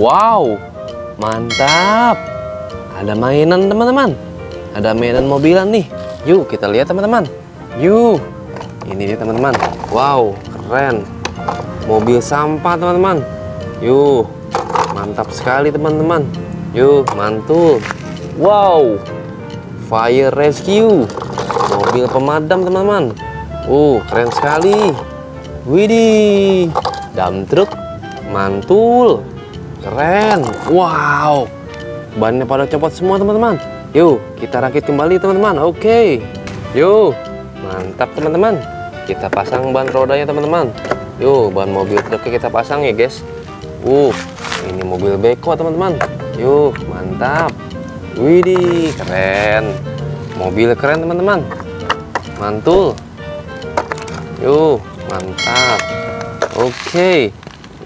Wow, mantap. Ada mainan teman-teman. Ada mainan mobilan nih. Yuk kita lihat teman-teman. Yuk. Ini dia teman-teman. Wow, keren. Mobil sampah teman-teman. Yuk. Mantap sekali teman-teman. Yuk, mantul. Wow. Fire rescue. Mobil pemadam teman-teman. Uh, keren sekali. Widih. Dump truck mantul. Keren. Wow. Bannya pada copot semua teman-teman. Yuk, kita rakit kembali teman-teman. Oke. Yuk. Mantap teman-teman. Kita pasang ban rodanya teman-teman. Yuk, ban mobil truknya kita pasang ya, guys. Uh, ini mobil beko teman-teman. Yuk, mantap. Widih, keren. Mobil keren teman-teman. Mantul. Yuk, mantap. Oke.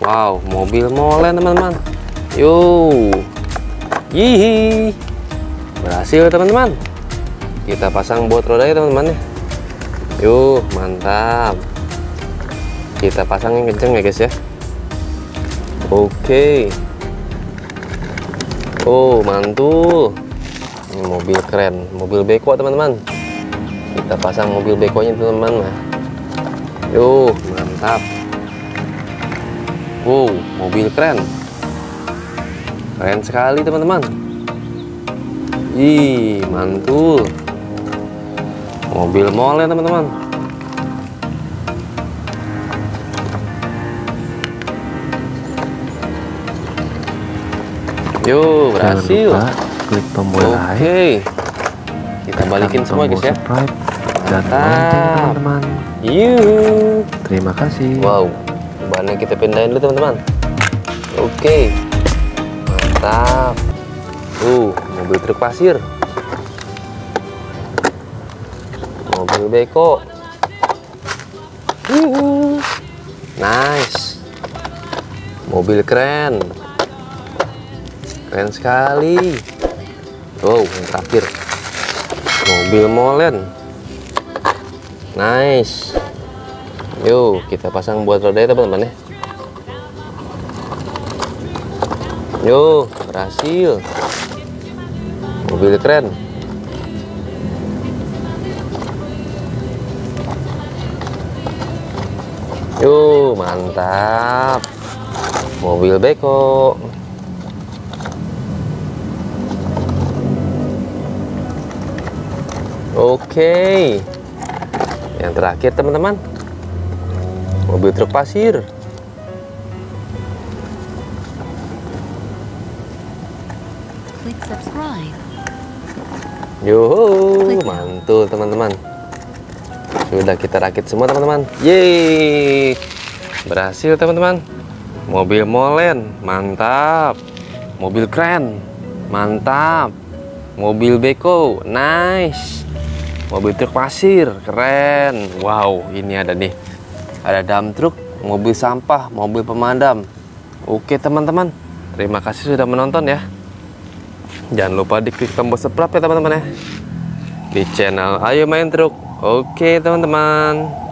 Wow, mobil molen teman-teman. Yuk. Yihi. Berhasil teman-teman. Kita pasang bot rodanya teman-teman ya. Yuk, mantap. Kita pasang yang kenceng ya guys ya. Oke. Oh, mantul. Ini mobil keren, mobil beko teman-teman. Kita pasang mobil bekonya teman-teman. Yuk, mantap. Wow, mobil keren. Keren sekali teman-teman. Ih, mantul. Mobil mall ya teman-teman. Yuk, berhasil. Jangan lupa klik tombol Oke. like, Kita balikin semua guys ya. subscribe, dan lonceng teman-teman. Yuk. Terima kasih. Wow, bannya kita pindahin dulu teman-teman. Oke, mantap. Uh, mobil truk pasir. Mobil beko. Nice. Mobil keren. Keren sekali. Wow, yang terakhir. Mobil molen. Nice. Yuk, kita pasang buat rodanya teman-teman ya. Yuk, berhasil. Mobil keren. Yuk, mantap. Mobil beko. Oke. Yang terakhir teman-teman mobil truk pasir. Click subscribe. Yuhu, mantul teman-teman. Sudah kita rakit semua teman-teman. Yeay, berhasil teman-teman. Mobil molen, mantap. Mobil keren, mantap. Mobil beko, nice. Mobil truk pasir, keren. Wow, ini ada nih. Ada dump truk, mobil sampah, mobil pemadam. Oke teman-teman, terima kasih sudah menonton ya. Jangan lupa diklik tombol subscribe ya teman-teman ya Di channel Ayo Main Truk Oke teman-teman